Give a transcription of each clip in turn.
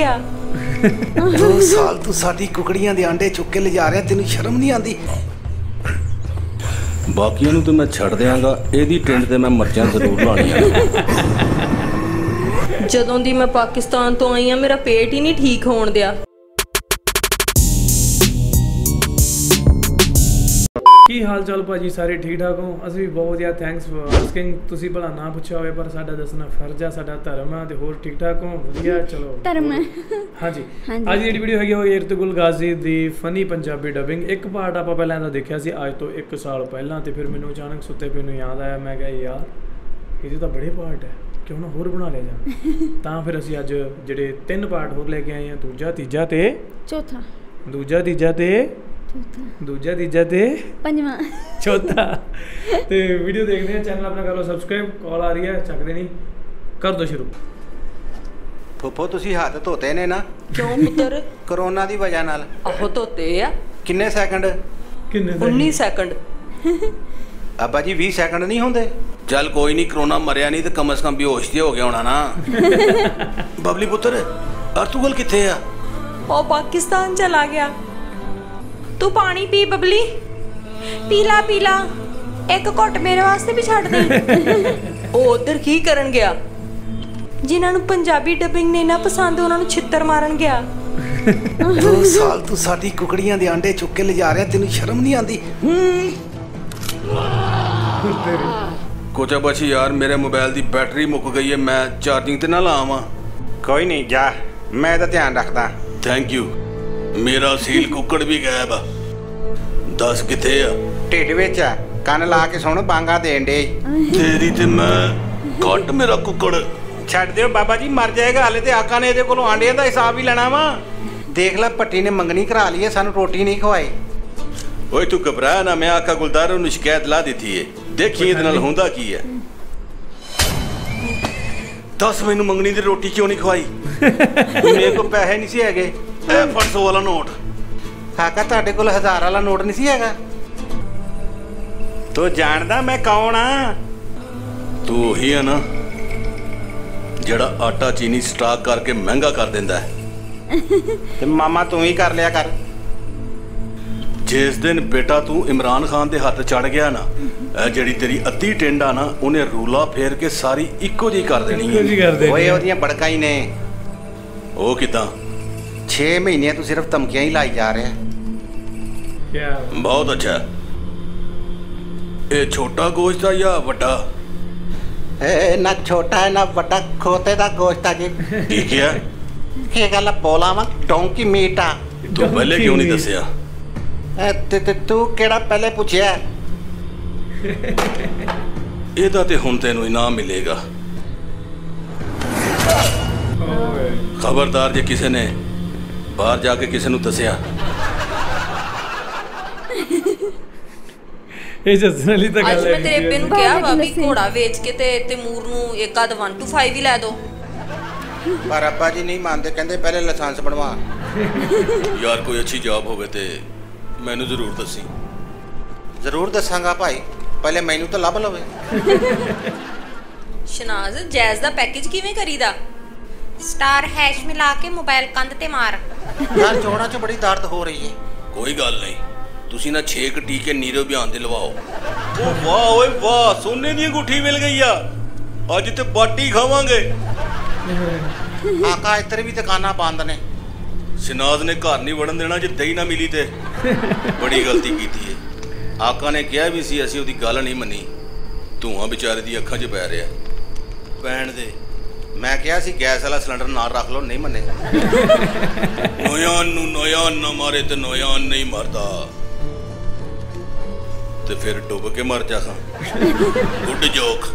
ਗਿਆ ਦੋ ਸਾਲ ਤੂੰ ਸਾਡੀ ਕੁਕੜੀਆਂ ਦੇ ਆਂਡੇ ਚੁੱਕ ਕੇ ਲਿਜਾ ਰਿਹਾ ਤੈਨੂੰ ਸ਼ਰਮ ਨਹੀਂ ਆਂਦੀ? ਬਾਕੀਆਂ ਨੂੰ ਤੇ ਮੈਂ ਛੱਡ ਦਿਆਂਗਾ ਇਹਦੀ ਟਿੰਡ ਤੇ ਮੈਂ ਮਰਚਾਂ ਜ਼ਰੂਰ ਲਾਣੀਆਂ ਜਦੋਂ ਦੀ ਮੈਂ ਪਾਕਿਸਤਾਨ ਤੋਂ ਆਈ ਆ ਮੇਰਾ ਪੇਟ ਹੀ ਨਹੀਂ ਠੀਕ ਹੋਣ ਦਿਆ। ਕੀ ਹਾਲ ਚਾਲ ਭਾਜੀ? ਸਾਰੇ ਠੀਕ ਠਾਕ ਹੋ? ਅਸੀਂ ਵੀ ਬਹੁਤ ਜ਼ਿਆਦਾ ਥੈਂਕਸ ਆਸਕਿੰਗ ਤੁਸੀਂ ਭਲਾ ਨਾ ਪੁੱਛਿਆ ਹੋਵੇ ਪਰ ਸਾਡਾ ਦੱਸਣਾ ਫਰਜ਼ ਆ ਸਾਡਾ ਧਰਮ ਆ ਤੇ ਹੋਰ ਠੀਕ ਠਾਕ ਹੋ? ਵਧੀਆ ਚਲੋ। ਧਰਮ ਹੈ। ਹਾਂਜੀ। ਅੱਜ ਦੀ ਜਿਹੜੀ ਵੀਡੀਓ ਹੈਗੀ ਉਹ ਇਰਤਗੁਲ ਗਾਜ਼ੀ ਦੀ ਫਨੀ ਪੰਜਾਬੀ ਡਬਿੰਗ ਇੱਕ ਪਾਰਟ ਆਪਾਂ ਪਹਿਲਾਂ ਇਹਦਾ ਦੇਖਿਆ ਸੀ ਅੱਜ ਤੋਂ 1 ਸਾਲ ਪਹਿਲਾਂ ਤੇ ਫਿਰ ਮੈਨੂੰ ਅਚਾਨਕ ਸੁੱਤੇ ਪਏ ਨੂੰ ਯਾਦ ਆਇਆ। ਮੈਂ ਕਿਹਾ ਯਾਰ ਇਹਦੇ ਤਾਂ ਬੜੇ ਪਾਰਟ ਹੈ ਕਿਉਂ ਨਾ ਹੋਰ ਬਣਾ ਲਿਆ ਜਾ ਤਾਂ ਫਿਰ ਅਸੀਂ ਅੱਜ ਜਿਹੜੇ ਤਿੰਨ ਪਾਰਟ ਹੋਰ ਲੈ ਕੇ ਆਏ ਹਾਂ ਦੂਜਾ ਤੀਜਾ ਤੇ ਚੌਥਾ। ਦੂਜਾ ਤੀਜਾ ਤੇ ਦੂਜਾ ਤੀਜਾ ਤੇ ਪੰਜਵਾਂ। ਚੌਥਾ। ਤੇ ਵੀਡੀਓ ਦੇਖਦੇ ਆ ਚੈਨਲ ਆਪਣਾ ਕਰ ਲਓ ਸਬਸਕ੍ਰਾਈਬ ਕਾਲ ਆ ਰਹੀ ਹੈ ਚੱਕਦੇ ਨਹੀਂ। ਕਰ ਦੋ ਸ਼ੁਰੂ। ਫੁੱਫੋ ਤੁਸੀਂ ਹੱਥ ਧੋਤੇ ਨੇ ਨਾ। ਕਿਉਂ ਪੁੱਤਰ ਕਰੋਨਾ ਦੀ ਵਜ੍ਹਾ ਨਾਲ। ਆਹੋ ਧੋਤੇ ਆ। ਕਿੰਨੇ ਸੈਕਿੰਡ ਕਿੰਨੇ ਦਾ 19 ਸੈਕਿੰਡ ਅੱਬਾ ਜੀ 20 ਸੈਕਿੰਡ ਨਹੀਂ ਹੁੰਦੇ? ਚੱਲ ਕੋਈ ਨਹੀਂ ਕਰੋਨਾ ਮਰਿਆ ਨਹੀਂ ਤੇ ਕਮ ਸ ਕਮ ਬੇਹੋਸ਼ ਤੇ ਹੋ ਗਿਆ ਹੋਣਾ ਨਾ। ਬਬਲੀ ਪੁੱਤਰ ਅਰਤੂਗਲ ਕਿੱਥੇ ਆ? ਉਹ ਪਾਕਿਸਤਾਨ ਚਲਾ ਗਿਆ। ਤੂੰ ਪਾਣੀ ਪੀ ਬਬਲੀ? ਪੀਲਾ ਪੀਲਾ। ਇੱਕ ਘੁੱਟ ਮੇਰੇ ਵਾਸਤੇ ਵੀ ਛੱਡ ਦੇ। ਉਹ ਉਧਰ ਕੀ ਕਰਨ ਗਿਆ? ਜਿਨ੍ਹਾਂ ਨੂੰ ਪੰਜਾਬੀ ਡਬਿੰਗ ਨਹੀਂ ਨਾ ਪਸੰਦ ਉਹਨਾਂ ਨੂੰ ਛਿੱਤਰ ਮਾਰਨ ਗਿਆ। ਦੋ ਸਾਲ ਤੂੰ ਸਾਡੀ ਕੁਕੜੀਆਂ ਦੇ ਆਂਡੇ ਚੁੱਕ ਕੇ ਲਿਜਾ ਰਿਹਾ ਤੈਨੂੰ ਸ਼ਰਮ ਨਹੀਂ ਆਂਦੀ ਹੂੰ। ਕੋਚਾ ਬਚੀ ਯਾਰ ਮੇਰੇ ਮੋਬਾਈਲ ਦੀ ਬੈਟਰੀ ਮੁੱਕ ਗਈ ਹੈ ਮੈਂ ਚਾਰਜਿੰਗ ਤੇ ਨਾ ਲਾਵਾਂ। ਕੋਈ ਨਹੀਂ ਜਾ। ਮੈਂ ਤਾਂ ਧਿਆਨ ਰੱਖਦਾ। ਥੈਂਕ ਯੂ ਮੇਰਾ ਸੀਲ ਕੁੱਕੜ ਵੀ ਗਾਇਬ ਆ। ਦੱਸ ਕਿੱਥੇ ਆ? ਢਿੱਡ ਵਿੱਚ ਆ। ਕੰਨ ਲਾ ਕੇ ਸੁਣ ਬਾਂਗਾ ਦੇਣ ਦੇ ਤੇਰੀ ਤੇ ਮੈਂ ਕੱਟ ਮੇਰਾ ਕੁੱਕੜ। ਛੱਡ ਦਿਓ ਬਾਬਾ ਜੀ ਮਰ ਜਾਏਗਾ। ਹਲੇ ਤੇ ਆਕਾ ਨੇ ਇਹਦੇ ਕੋਲੋਂ ਆਂਡਿਆਂ ਦਾ ਹਿਸਾਬ ਹੀ ਲੈਣਾ ਵਾ। ਦੇਖ ਲੈ ਪੱਟੀ ਨੇ ਮੰਗਣੀ ਕਰਾ ਲਈ ਹੈ ਸਾਨੂੰ ਰੋਟੀ ਨਹੀਂ ਖਵਾਈ। ਓਏ ਤੂੰ ਘਬਰਾ ਨਾ ਮੈਂ ਆਕਾ ਗੁਲਦਾਰ ਨੂੰ ਸ਼ਿਕਾਇਤ ਲਾ ਦਿੱਤੀ ਏ। ਦੇਖੀ ਇਹਦੇ ਨਾਲ ਹੁੰਦਾ ਕੀ ਹੈ ਦੱਸ ਮੈਨੂੰ ਮੰਗਣੀ ਦੀ ਰੋਟੀ ਕਿਉਂ ਨਹੀਂ ਖਵਾਈ? ਮੇਰੇ ਕੋਲ ਪੈਸੇ ਨਹੀਂ ਸੀ ਹੈਗੇ। ਇਹ ਫੜ ਵਾਲਾ ਨੋਟ। ਕਾਕਾ ਤੁਹਾਡੇ ਕੋਲ ਹਜ਼ਾਰ ਵਾਲਾ ਨੋਟ ਨਹੀਂ ਸੀ ਹੈਗਾ? ਤੂੰ ਜਾਣਦਾ ਮੈਂ ਕੌਣ ਆ? ਤੂੰ ਉਹੀ ਆ ਨਾ ਜਿਹੜਾ ਆਟਾ ਚੀਨੀ ਸਟਾਕ ਕਰਕੇ ਮਹਿੰਗਾ ਕਰ ਦਿੰਦਾ ਹੈ। ਤੇ ਮਾਮਾ ਤੂੰ ਹੀ ਕਰ ਲਿਆ ਕਰ। ਜਿਸ ਦਿਨ ਬੇਟਾ ਤੂੰ ਇਮਰਾਨ ਖਾਨ ਦੇ ਹੱਥ ਚੜ ਗਿਆ ਨਾ ਇਹ ਜਿਹੜੀ ਤੇਰੀ ਅੱਧੀ ਟਿੰਡਾ ਨਾ ਉਹਨੇ ਰੂਲਾ ਫੇਰ ਕੇ ਸਾਰੀ ਇੱਕੋ ਜਿਹੀ ਕਰ ਦੇਣੀ ਹੈ। ਓਏ ਉਹਦੀਆਂ ਬੜਕਾਂ ਹੀ ਨੇ। ਉਹ ਕਿਦਾਂ? 6 ਮਹੀਨੇ ਤੂੰ ਸਿਰਫ ਧਮਕੀਆਂ ਹੀ ਲਾਈ ਜਾ ਰਿਹਾ ਬਹੁਤ ਅੱਛਾ। ਇਹ ਛੋਟਾ ਗੋਸ਼ਤ ਆ ਜਾਂ ਵੱਡਾ? ਏ ਨਾ ਛੋਟਾ ਹੈ ਨਾ ਵੱਡਾ ਖੋਤੇ ਦਾ ਗੋਸ਼ਤ ਆ ਜੀ। ਕੀ ਕਿਹਾ? ਇਹ ਗੱਲ ਬੋਲਾ ਵਾ ਡੋਂਕੀ ਮੀਟ ਆ। ਤੂੰ ਪਹਿਲੇ ਕਿਉਂ ਨਹੀਂ ਦੱਸਿਆ? ਤੇ ਤੇ ਤੂੰ ਕਿਹੜਾ ਪਹਿਲੇ ਪੁੱਛਿਆ? ਇਹਦਾ ਤੇ ਹੁਣ ਤੈਨੂੰ ਇਨਾਮ ਮਿਲੇਗਾ। ਖਬਰਦਾਰ ਜੇ ਕਿਸੇ ਨੇ ਬਾਹਰ ਜਾ ਕੇ ਕਿਸੇ ਨੂੰ ਦੱਸਿਆ। ਇਹ ਜਸਨ ਵਾਲੀ ਤਾਂ ਅੱਜ ਗੱਲ ਮੈਂ ਹੈ ਤੇਰੇ ਨੂੰ ਬਾਹਰ ਕਿਹਾ ਵਾ ਵੀ। ਘੋੜਾ ਵੇਚ ਕੇ ਤੇ ਤੈਮੂਰ ਨੂੰ ਇੱਕ ਆਦ 1 to 5 ਹੀ ਲੈ ਦੋ। ਪਰ ਅੱਬਾ ਜੀ ਨਹੀਂ ਮੰਨਦੇ ਕਹਿੰਦੇ ਪਹਿਲੇ ਲਾਇਸੈਂਸ ਬਣਵਾ। ਯਾਰ ਕੋਈ ਅੱਛੀ ਜੌਬ ਹੋਵੇ ਤੇ ਮੈਨੂੰ ਜ਼ਰੂਰ ਦੱਸੀ। ਜ਼ਰੂਰ ਦੱਸਾਂਗਾ ਭਾਈ ਪਹਿਲੇ ਮੈਨੂੰ ਤਾਂ ਲੱਭ ਲਵੇ। ਸ਼ਨਾਜ਼ ਜੈਜ਼ ਦਾ ਪੈਕੇਜ ਕਿਵੇਂ ਕਰੀਦਾ? ਸਟਾਰ ਹੈਸ਼ ਮਿਲਾ ਕੇ ਮੋਬਾਈਲ ਕੰਧ ਤੇ ਮਾਰ। ਯਾਰ ਜੋੜਾਂ 'ਚ ਬੜੀ ਦਰਦ ਹੋ ਰਹੀ ਹੈ ਕੋਈ ਗੱਲ ਨਹੀਂ। ਤੁਸੀਂ ਨਾ 6 ਕ ਟੀਕੇ ਨੀਰੋ ਬਿਆਨ ਦੇ ਲਵਾਓ। ਉਹ ਵਾਹ ਓਏ ਵਾਹ ਸੋਨੇ ਦੀ ਅੰਗੂਠੀ ਮਿਲ ਗਈ ਆ ਅੱਜ ਤੇ ਬਾਟੀ ਖਾਵਾਂਗੇ। ਆਕਾ ਇੱਧਰ ਵੀ ਦੁਕਾਨਾਂ ਬੰਦ ਨੇ। ਸ਼ਨਾਜ਼ ਨੇ ਘਰ ਨਹੀਂ ਵੜਨ ਦੇਣਾ ਜੇ ਦਹੀਂ ਨਾ ਮਿਲੀ ਤੇ। ਬੜੀ ਗਲਤੀ ਕੀਤੀ ਏ। ਆਕਾ ਨੇ ਕਿਹਾ ਵੀ ਸੀ ਅਸੀਂ ਉਹਦੀ ਗੱਲ ਨਹੀਂ ਮੰਨੀ। ਧੂਆਂ ਵਿਚਾਰੇ ਦੀ ਅੱਖਾਂ 'ਚ ਪੈ ਰਿਹਾ। ਪੈਣ ਦੇ ਮੈਂ ਕਿਹਾ ਸੀ ਗੈਸ ਵਾਲਾ ਸਿਲੰਡਰ ਨਾਲ ਰੱਖ ਲਓ ਨਹੀਂ ਮੰਨੇ ਨੋਇਆਨ ਨੂੰ ਨੋਇਆਨ ਨਾ ਮਾਰੇ ਤੇ ਨੋਇਆਨ ਨਹੀਂ ਮਰਦਾ। ਤੇ ਫਿਰ ਡੁੱਬ ਕੇ ਮਰ ਜਾ ਸਾਂ ਗੁੱਡ ਜੋਕ।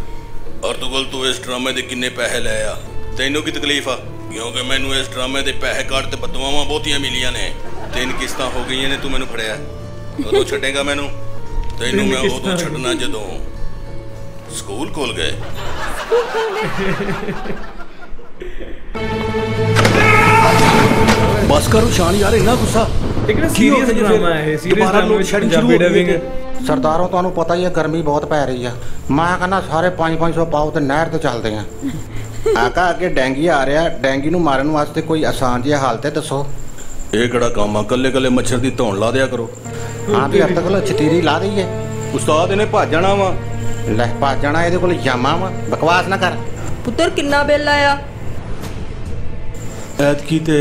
ਅਰਤੁਗਲ ਤੂੰ ਇਸ ਡਰਾਮੇ ਦੇ ਕਿੰਨੇ ਪੈਸੇ ਲਏ ਆ? ਤੈਨੂੰ ਕੀ ਤਕਲੀਫ ਆ? ਕਿਉਂਕਿ ਮੈਨੂੰ ਇਸ ਡਰਾਮੇ ਦੇ ਪੈਸੇ ਕੱਢ ਤੇ ਬਦਵਾਵਾਂ ਬਹੁਤੀਆਂ ਮਿਲੀਆਂ ਨੇ। ਤਿੰਨ ਕਿਸ਼ਤਾਂ ਹੋ ਗਈਆਂ ਨੇ ਤੂੰ ਮੈਨੂੰ ਫੜਿਆ। ਕਦੋਂ ਛੱਡੇਗਾ ਮੈਨੂੰ? ਤੈਨੂੰ ਮੈਂ ਉਦੋਂ ਛੱਡਣਾ ਜਦੋਂ। ਸਕੂਲ ਖੋਲ ਗਏ। ਬਸ ਕਰੋ ਸ਼ਾਨ ਯਾਰ ਇੰਨਾ ਗੁੱਸਾ। ਇੱਕ ਨਾ ਕੀ ਹੋ ਸੀਰੀਅਸ ਡਰਾਮਾ? ਹੈ ਸੀਰੀਅਸ ਦੁਬਾਰਾ ਡਰਾਮਾ ਵਿੱਚ ਪੰਜਾਬੀ ਡਬਿੰਗ। ਸਰਦਾਰੋਂ ਤੁਹਾਨੂੰ ਪਤਾ ਹੀ ਹੈ ਗਰਮੀ ਬਹੁਤ ਪੈ ਰਹੀ ਆ ਮੈਂ ਕਹਿੰਦਾ ਸਾਰੇ 5-500 ਪਾਓ ਤੇ ਨਹਿਰ ਤੇ ਚੱਲਦੇ ਆ। ਆਕਾ ਅੱਗੇ ਡੈਂਗੀ ਆ ਰਿਹਾ ਡੈਂਗੀ ਨੂੰ ਮਾਰਨ ਵਾਸਤੇ ਕੋਈ ਆਸਾਨ ਜਿਹੀ ਹਾਲਤ ਹੈ ਦੱਸੋ। ਇਹ ਕਿਹੜਾ ਕੰਮ ਆ? ਕੱਲੇ ਕੱਲੇ ਮੱਛਰ ਦੀ ਧੌਣ ਲਾ ਦਿਆ ਕਰੋ। ਹਾਂ ਵੀ ਅੱਤ ਕੋਲ ਛਤੀਰੀ ਲਾ ਦਈਏ। ਉਸਤਾਦ ਇਹਨੇ ਭੱਜ ਜਾਣਾ ਵਾ। ਲੈ ਪਾ ਜਾਣਾ ਇਹਦੇ ਕੋਲ ਜਾਮਾ ਵਾ ਬਕਵਾਸ ਨਾ ਕਰ। ਪੁੱਤਰ ਕਿੰਨਾ ਬਿੱਲ ਆਇਆ? ਐਤਕੀ ਤੇ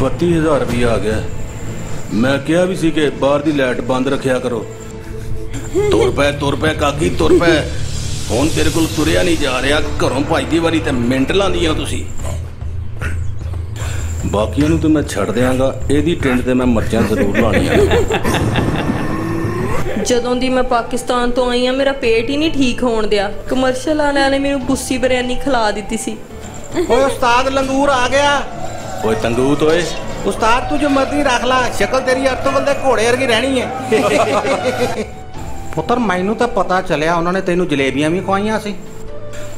32000 ਰੁਪਇਆ ਆ ਗਿਆ। ਮੈਂ ਕਿਹਾ ਵੀ ਸੀ ਕਿ ਬਾਹਰ ਦੀ ਲਾਈਟ ਬੰਦ ਰੱਖਿਆ ਕਰੋ। ਤੁਰ ਪੈ ਤੁਰ ਪੈ ਕਾਕੀ ਤੁਰ ਪੈ। ਹੁਣ ਤੇਰੇ ਕੋਲ ਤੁਰਿਆ ਨਹੀਂ ਜਾ ਰਿਹਾ ਘਰੋਂ ਭੱਜਦੀ ਵਾਰੀ ਤੇ ਮਿੰਟ ਲਾਂਦੀਆਂ ਤੁਸੀਂ। ਬਾਕੀਆਂ ਨੂੰ ਤੇ ਮੈਂ ਛੱਡ ਦਿਆਂਗਾ ਇਹਦੀ ਟਿੰਡ ਤੇ ਮੈਂ ਮਰਚਾਂ ਜ਼ਰੂਰ ਲਾਣੀਆਂ ਜਦੋਂ ਦੀ ਮੈਂ ਪਾਕਿਸਤਾਨ ਤੋਂ ਆਈ ਆ ਮੇਰਾ ਪੇਟ ਹੀ ਨਹੀਂ ਠੀਕ ਹੋਣ ਦਿਆ। ਕਮਰਸ਼ੀਅਲ ਵਾਲਿਆਂ ਨੇ ਮੈਨੂੰ ਬੁੱਸੀ ਬਿਰਿਆਨੀ ਖਿਲਾ ਦਿੱਤੀ ਸੀ। ਓਏ ਉਸਤਾਦ ਲੰਗੂਰ ਆ ਗਿਆ। ਓਏ ਤੰਗੂਤ ਓਏ। ਉਸਤਾਦ ਤੂੰ ਜੋ ਮਰਜ਼ੀ ਰੱਖ ਲੈ ਸ਼ਕਲ ਤੇਰੀ ਅਰਤੋਗਲ ਦੇ ਘੋੜੇ ਵਰਗੀ ਰਹਿਣੀ ਹੈ। ਪੁੱਤਰ ਮੈਨੂੰ ਤਾਂ ਪਤਾ ਚੱਲਿਆ ਉਹਨਾਂ ਨੇ ਤੈਨੂੰ ਜਲੇਬੀਆਂ ਵੀ ਖਵਾਈਆਂ ਸੀ।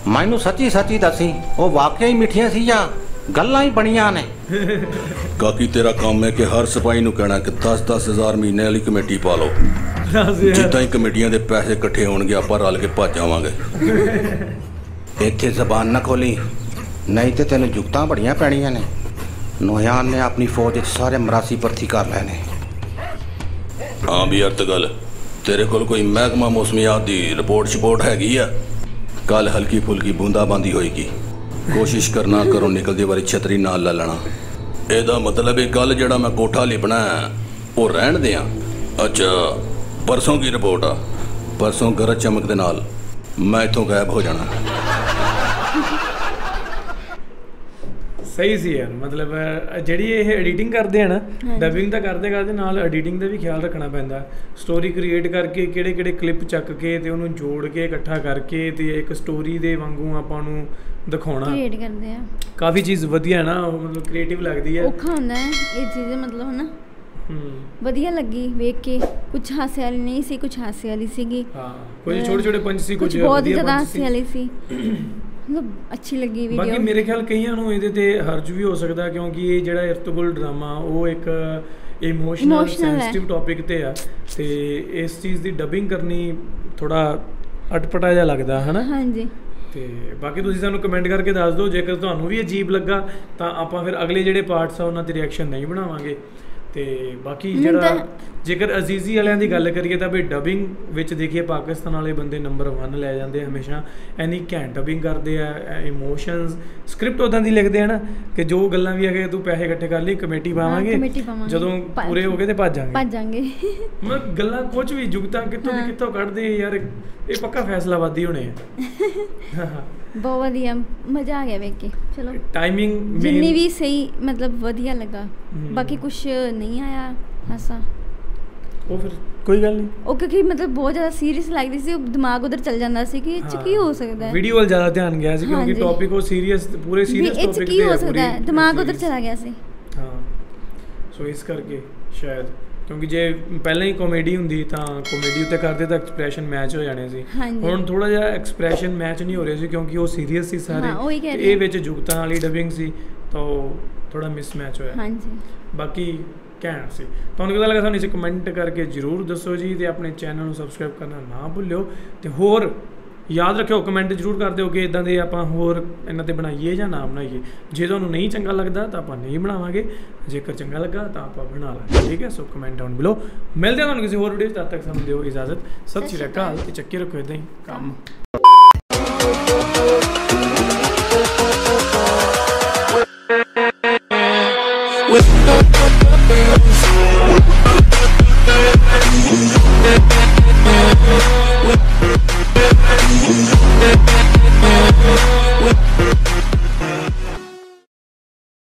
ਮੈਨੂੰ ਸੱਚੀ ਸੱਚੀ ਦੱਸੀ ਉਹ ਵਾਕਿਆ ਹੀ ਮਿੱਠੀਆਂ ਸੀ ਜਾਂ ਗੱਲਾਂ ਹੀ ਬਣੀਆਂ ਨੇ। ਕਾਕੀ ਤੇਰਾ ਕੰਮ ਹੈ ਕਿ ਹਰ ਸਿਪਾਹੀ ਨੂੰ ਕਹਿਣਾ ਕਿ 10-10 ਹਜ਼ਾਰ ਮਹੀਨੇ ਵਾਲੀ ਕਮੇਟੀ ਪਾ ਲਓ। ਜਿੱਦਾਂ ਹੀ ਕਮੇਟੀਆਂ ਦੇ ਪੈਸੇ ਇਕੱਠੇ ਹੋਣਗੇ ਆਪਾਂ ਰਲ ਕੇ ਭੱਜ ਜਾਵਾਂਗੇ ਇੱਥੇ ਜ਼ਬਾਨ ਨਾ ਖੋਲੀ। ਨਹੀਂ ਤੇ ਤੈਨੂੰ ਜੁਗਤਾਂ ਬੜੀਆਂ ਪੈਣੀਆਂ ਨੇ। ਨੋਹਿਆਨ ਨੇ ਆਪਣੀ ਫੌਜ ਵਿੱਚ ਸਾਰੇ ਮਰਾਸੀ ਭਰਤੀ ਕਰ ਲਏ ਨੇ। ਹਾਂ ਵੀ ਅਰਤ ਗੱਲ। ਤੇਰੇ ਕੋਲ ਕੋਈ ਮਹਿਕਮਾ ਮੌਸਮੀਆਤ ਦੀ ਰਿਪੋਰਟ ਸ਼ਪੋਰਟ ਹੈਗੀ ਆ? ਕੱਲ ਹਲਕੀ ਫੁਲਕੀ ਬੂੰਦਾਬਾਂਦੀ ਹੋਏਗੀ। ਕੋਸ਼ਿਸ਼ ਕਰਨਾ ਕਰੋ ਨਿਕਲਦੀ ਵਾਰੀ ਛਤਰੀ ਨਾਲ ਲੈ ਲੈਣਾ। ਇਹਦਾ ਮਤਲਬ ਇਹ ਕੱਲ ਜਿਹੜਾ ਮੈਂ ਕੋਠਾ ਲਿਪਣਾ ਹੈ, ਉਹ ਰਹਿਣ ਦਿਆਂ। ਅੱਛਾ ਪਰਸੋਂ ਕੀ ਰਿਪੋਰਟ ਆ? ਪਰਸੋਂ ਗਰਜ ਚਮਕ ਦੇ ਨਾਲ ਮੈਂ ਇੱਥੋਂ ਗਾਇਬ ਹੋ ਜਾਣਾ। ਸਹੀ ਸੀ ਯਾਰ ਮਤਲਬ ਜਿਹੜੀ ਇਹ ਐਡੀਟਿੰਗ ਕਰਦੇ ਆ ਨਾ ਡਬਿੰਗ ਤਾਂ ਕਰਦੇ ਕਰਦੇ ਨਾਲ ਐਡੀਟਿੰਗ ਦਾ ਵੀ ਖਿਆਲ ਰੱਖਣਾ ਪੈਂਦਾ। ਸਟੋਰੀ ਕ੍ਰੀਏਟ ਕਰਕੇ ਕਿਹੜੇ ਕਿਹੜੇ ਕਲਿੱਪ ਚੱਕ ਕੇ ਤੇ ਉਹਨੂੰ ਜੋੜ ਕੇ ਇਕੱਠਾ ਕਰਕੇ ਤੇ ਇੱਕ ਸਟੋਰੀ ਦੇ ਵਾਂਗੂ ਆਪਾਂ ਨੂੰ ਦਿਖਾਉਣਾ। ਕ੍ਰੀਏਟ ਕਰਦੇ ਆ। ਕਾਫੀ ਚੀਜ਼ ਵਧੀਆ ਨਾ ਉਹ ਮਤਲਬ ਕ੍ਰੀਏਟਿਵ ਲੱਗਦੀ ਹੈ। ਔਖਾ ਹੁੰਦਾ ਹੈ ਇਹ ਚੀਜ਼ ਮਤਲਬ ਹਨਾ। ਹੂੰ। ਵਧੀਆ ਲੱਗੀ ਵੇਖ ਕੇ ਕੁਝ ਹਾਸੇ ਵਾਲੀ ਨਹੀਂ ਸੀ ਕੁਝ ਹਾਸੇ ਵਾਲੀ ਸੀਗੀ। ਹਾਂ ਕੁਝ ਛੋਟੇ ਛੋਟੇ ਪੰਚ ਸੀ ਕੁਝ ਬਹੁਤ ਜ਼ਿਆਦਾ ਹਾਸੇ ਵਾਲੀ ਸੀ। ਮਤਲਬ ਅੱਛੀ ਲੱਗੀ ਬਾਕੀ ਵੀਡੀਓ ਮੇਰੇ ਖਿਆਲ ਕਈਆਂ ਨੂੰ ਇਹਦੇ ਤੇ ਹਰਜ ਵੀ ਹੋ ਸਕਦਾ ਕਿਉਂਕਿ ਇਹ ਜਿਹੜਾ ਇਰਤਗੁਲ ਡਰਾਮਾ ਉਹ ਇੱਕ ਇਮੋਸ਼ਨਲ ਹੈ। ਸੈਂਸਿਟਿਵ ਟੌਪਿਕ ਤੇ ਆ। ਤੇ ਇਸ ਚੀਜ਼ ਦੀ ਡਬਿੰਗ ਕਰਨੀ ਥੋੜਾ ਅਟਪਟਾ ਜਿਹਾ ਲੱਗਦਾ ਹਨਾ? ਹਾਂਜੀ। ਤੇ ਬਾਕੀ ਤੁਸੀਂ ਸਾਨੂੰ ਕਮੈਂਟ ਕਰਕੇ ਦੱਸ ਦਿਓ, ਜੇਕਰ ਤੁਹਾਨੂੰ ਵੀ ਅਜੀਬ ਲੱਗਾ ਤਾਂ ਆਪਾਂ ਫਿਰ ਅਗਲੇ ਜਿਹੜੇ ਪਾਰਟਸ ਆ, ਉਹਨਾਂ ਤੇ ਰਿਐਕਸ਼ਨ ਨਹੀਂ ਬਣਾਵਾਂਗੇ। ਤੇ ਬਾਕੀ ਜਿਹੜਾ ਜੇਕਰ ਅਜ਼ੀਜ਼ੀ ਵਾਲਿਆਂ ਦੀ ਗੱਲ ਕਰੀਏ ਤਾਂ ਵੀ ਡਬਿੰਗ ਵਿੱਚ ਦੇਖੀਏ ਪਾਕਿਸਤਾਨ ਵਾਲੇ ਬੰਦੇ ਨੰਬਰ 1 ਲੈ ਜਾਂਦੇ ਹਮੇਸ਼ਾ ਐਨੀ ਘੈਂਟ ਡਬਿੰਗ ਕਰਦੇ ਆ ਇਮੋਸ਼ਨਸ ਸਕ੍ਰਿਪਟ ਉਦਾਂ ਦੀ ਲਿਖਦੇ ਆ ਨਾ ਕਿ ਜੋ ਗੱਲਾਂ ਵੀ ਹੈਗੇ ਤੂੰ ਪੈਸੇ ਇਕੱਠੇ ਕਰ ਲਈ ਕਮੇਟੀ ਪਾਵਾਂਗੇ। ਜਦੋਂ ਪੂਰੇ ਹੋ ਗਏ ਤੇ ਭੱਜ ਜਾਾਂਗੇ ਭੱਜਾਂਗੇ ਮੈਂ ਗੱਲਾਂ ਕੁਝ ਵੀ ਜੁਗਤਾਂ ਕਿੱਥੋਂ ਦੀ। ਕਿੱਥੋਂ ਕੱਢਦੇ ਯਾਰ ਇਹ ਪੱਕਾ ਫੈਸਲਾਵਾਦੀ ਹੋਣੇ ਆ ਬਹੁਤ ਵਧੀਆ ਮਜ਼ਾ ਆ ਗਿਆ ਵੇਖ ਕੇ ਚਲੋ। ਟਾਈਮਿੰਗ ਜਿੰਨੀ ਵੀ ਸਹੀ ਮਤਲਬ ਵਧੀਆ ਲੱਗਾ। ਬਾਕੀ ਕੁਝ ਨਹੀਂ ਆਇਆ ਹਾਸਾ ਉਹ ਫਿਰ ਕੋਈ ਗੱਲ ਨਹੀਂ। ਉਹ ਕਿਉਂਕਿ ਮਤਲਬ ਬਹੁਤ ਜ਼ਿਆਦਾ ਸੀਰੀਅਸ ਲੱਗਦੀ ਸੀ ਉਹ ਦਿਮਾਗ ਉਧਰ ਚੱਲ ਜਾਂਦਾ ਸੀ ਕਿ ਇਹ ਚ ਕੀ ਹੋ ਸਕਦਾ ਹੈ। ਵੀਡੀਓ ਵੱਲ ਜ਼ਿਆਦਾ ਧਿਆਨ ਗਿਆ ਸੀ ਕਿਉਂਕਿ। ਟੌਪਿਕ ਉਹ ਸੀਰੀਅਸ ਪੂਰੇ ਸੀਰੀਅਸ ਇਹ ਚ ਟੌਪਿਕ ਕੀ ਤੇ ਹੋ ਸਕਦਾ ਹੈ? ਦਿਮਾਗ ਉਧਰ। ਚਲਾ ਗਿਆ ਸੀ। ਹਾਂ। ਸੋ ਇਸ ਕਰਕੇ ਸ਼ਾਇਦ ਕਿਉਂਕਿ ਜੇ ਪਹਿਲਾਂ ਹੀ ਕਾਮੇਡੀ ਹੁੰਦੀ ਤਾਂ ਕਾਮੇਡੀ ਉੱਤੇ ਕਰਦੇ ਤਾਂ ਐਕਸਪ੍ਰੈਸ਼ਨ ਮੈਚ ਹੋ ਜਾਣੇ ਸੀ। ਹੁਣ ਥੋੜਾ ਜਿਹਾ ਐਕਸਪ੍ਰੈਸ਼ਨ ਮੈਚ ਨਹੀਂ ਹੋ ਰਿਹਾ ਸੀ ਕਿਉਂਕਿ ਉਹ ਸੀਰੀਅਸ ਸੀ ਸਾਰੇ। ਇਹ। ਵਿੱਚ ਜੁਗਤਾਂ ਵਾਲੀ ਡਬਿੰਗ ਸੀ ਤਾਂ ਥੋੜਾ ਮਿਸਮੈਚ ਹੋਇਆ। ਹਾਂਜੀ। ਬਾਕੀ ਘੈਂਟ ਸੀ। ਤੁਹਾਨੂੰ ਕਿਦਾਂ ਲੱਗਾ ਸਾਨੂੰ ਨੀਚੇ ਕਮੈਂਟ ਕਰਕੇ ਜਰੂਰ ਦੱਸੋ ਜੀ ਤੇ ਆਪਣੇ ਚੈਨਲ ਨੂੰ ਸਬਸਕ੍ਰਾਈਬ ਕਰਨਾ ਨਾ ਭੁੱਲਿਓ। ਤੇ ਹੋਰ ਯਾਦ ਰੱਖਿਓ ਕਮੈਂਟ ਜਰੂਰ ਕਰ ਦਿਓ ਕਿ ਇਦਾਂ ਦੇ ਆਪਾਂ ਹੋਰ ਇਹਨਾਂ ਤੇ ਬਣਾਈਏ ਜਾਂ ਨਾ ਬਣਾਈਏ। ਜੇ ਤੁਹਾਨੂੰ ਨਹੀਂ ਚੰਗਾ ਲੱਗਦਾ ਤਾਂ ਆਪਾਂ ਨਹੀਂ ਬਣਾਵਾਂਗੇ। ਜੇਕਰ ਚੰਗਾ ਲੱਗਾ ਤਾਂ ਆਪਾਂ ਬਣਾ ਲਾਂਗੇ ਠੀਕ ਹੈ? ਸੋ ਕਮੈਂਟ ਡਾਊਨ ਬਿਲੋ ਮਿਲਦੇ ਹਾਂ ਤੁਹਾਨੂੰ ਕਿਸੇ ਹੋਰ ਵੀਡੀਓ 'ਚ। ਤਦ ਤੱਕ ਸਾਨੂੰ ਦਿਓ ਇਜਾਜ਼ਤ। ਸਤਿ ਸ਼੍ਰੀ ਅਕਾਲ ਤੇ ਚੱਕੇ ਰੱਖੋ ਇਦਾਂ ਹੀ ਕੰਮ।